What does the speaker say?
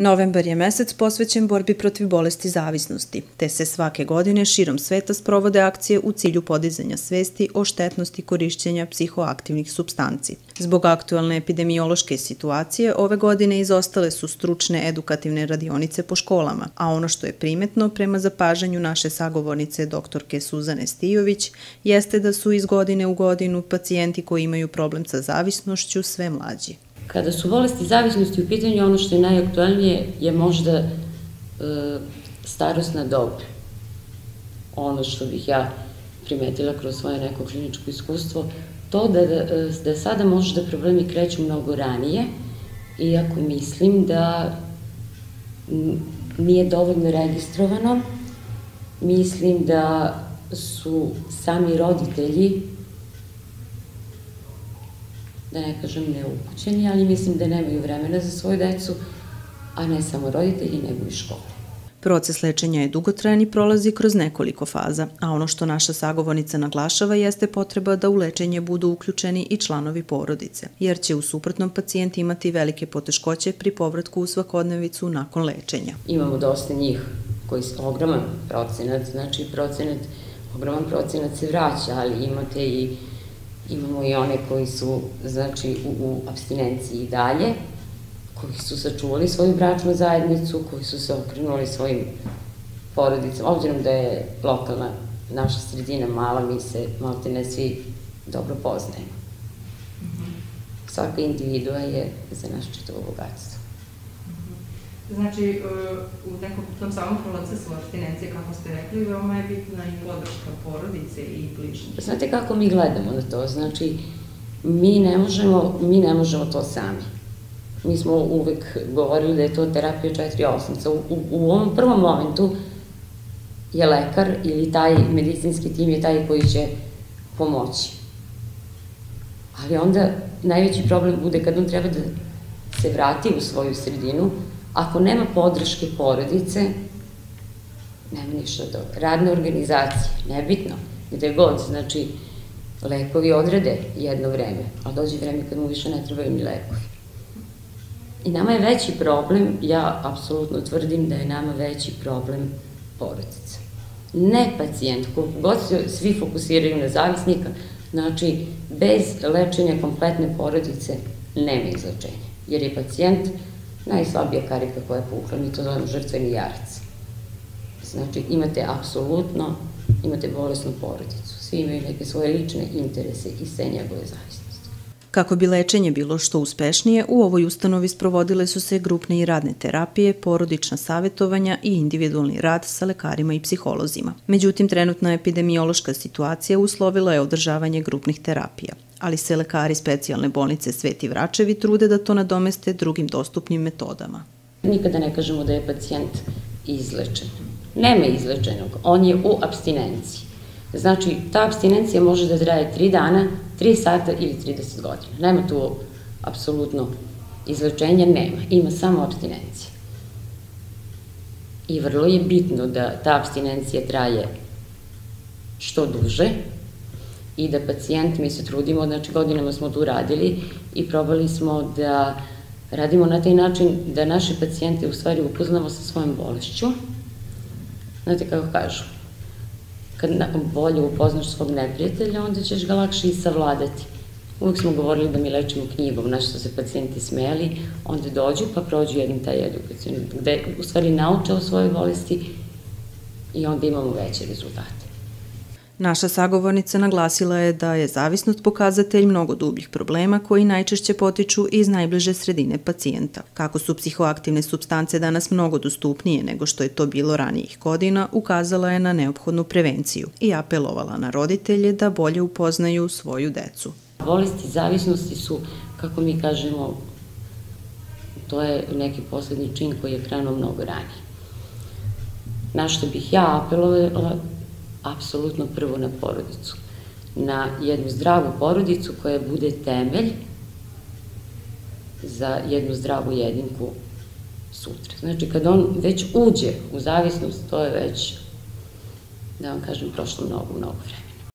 Novembar je mesec posvećen borbi protiv bolesti zavisnosti, te se svake godine širom sveta sprovode akcije u cilju podizanja svesti o štetnosti korišćenja psihoaktivnih substanci. Zbog aktualne epidemiološke situacije, ove godine izostale su stručne edukativne radionice po školama, a ono što je primetno prema zapažanju naše sagovornice doktorke Suzane Stijović jeste da su iz godine u godinu pacijenti koji imaju problem sa zavisnošću sve mlađi. Kada su bolesti zavisnosti u pitanju, ono što je najaktualnije je možda e, starostna dob. Ono što bih ja primetila kroz svoje neko kliničko iskustvo, to da, da, da sada možda problemi kreću mnogo ranije, iako mislim da nije dovoljno registrovano, mislim da su sami roditelji da ne kažem neupućeni, ali mislim da nemaju vremena za svoju decu, a ne samo roditelji, nego i škole. Proces lečenja je dugotrajan i prolazi kroz nekoliko faza, a ono što naša sagovornica naglašava jeste potreba da u lečenje budu uključeni i članovi porodice, jer će u suprotnom pacijent imati velike poteškoće pri povratku u svakodnevicu nakon lečenja. Imamo dosta njih koji su ogroman procenat, znači procenat, ogroman procenat se vraća, ali imate i Imamo i one koji su, znači, u, u abstinenciji i dalje, koji su sačuvali svoju bračnu zajednicu, koji su se okrenuli svojim porodicama. Obzirom da je lokalna naša sredina mala, mi se malte ne svi dobro poznajemo. Mhm. Svaka individua je za naš čitavo bogatstvo. Znači, e, u nekom tom samom procesu abstinencije, kako ste rekli, veoma je bitna i podrška porodice i bližnjih. Znate kako mi gledamo na to? Znači, mi ne možemo, mi ne možemo to sami. Mi smo uvek govorili da je to terapija četiri osnovca. U, u, u ovom prvom momentu je lekar ili taj medicinski tim je taj koji će pomoći. Ali onda najveći problem bude kad on treba da se vrati u svoju sredinu, Ako nema podrške porodice, nema ništa dobro. Radne organizacije, nebitno, gde god, znači, lekovi odrede jedno vreme, ali dođe vreme kad mu više ne trebaju ni lekovi. I nama je veći problem, ja apsolutno tvrdim da je nama veći problem porodica. Ne pacijent, god se svi fokusiraju na zavisnika, znači bez lečenja kompletne porodice nema izlečenja, jer je pacijent najslabija karika koja je pukla, mi to zovemo žrtveni jarac. Znači, imate apsolutno, imate bolesnu porodicu. Svi imaju neke svoje lične interese i sve njegove zavisnosti. Kako bi lečenje bilo što uspešnije, u ovoj ustanovi sprovodile su se grupne i radne terapije, porodična savetovanja i individualni rad sa lekarima i psiholozima. Međutim, trenutna epidemiološka situacija uslovila je održavanje grupnih terapija ali se lekari specijalne bolnice Sveti Vračevi trude da to nadomeste drugim dostupnim metodama. Nikada ne kažemo da je pacijent izlečen. Nema izlečenog, on je u abstinenciji. Znači, ta abstinencija može da traje 3 dana, 3 sata ili 30 godina. Nema tu apsolutno izlečenja, nema. Ima samo abstinencija. I vrlo je bitno da ta abstinencija traje što duže, i da pacijent, mi se trudimo, znači godinama smo tu radili i probali smo da radimo na taj način da naše pacijente u stvari upoznamo sa svojom bolešću. Znate kako kažu, kad bolje upoznaš svog neprijatelja, onda ćeš ga lakše i savladati. Uvijek smo govorili da mi lečimo knjigom, na što se pacijenti smeli, onda dođu pa prođu jedan taj edukacijni, gde u stvari nauče o svojoj bolesti i onda imamo veće rezultate. Naša sagovornica naglasila je da je zavisnost pokazatelj mnogo dubljih problema koji najčešće potiču iz najbliže sredine pacijenta. Kako su psihoaktivne substance danas mnogo dostupnije nego što je to bilo ranijih godina, ukazala je na neophodnu prevenciju i apelovala na roditelje da bolje upoznaju svoju decu. Bolesti zavisnosti su, kako mi kažemo, to je neki poslednji čin koji je krenuo mnogo ranije. Na što bih ja apelovala apsolutno prvo na porodicu. Na jednu zdravu porodicu koja bude temelj za jednu zdravu jedinku sutra. Znači, kad on već uđe u zavisnost, to je već, da vam kažem, prošlo mnogo, mnogo vremena.